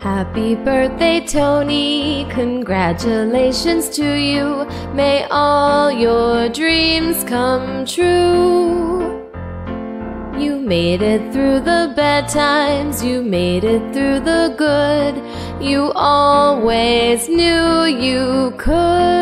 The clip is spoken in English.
Happy birthday, Tony. Congratulations to you. May all your dreams come true. You made it through the bad times, you made it through the good. You always knew you could.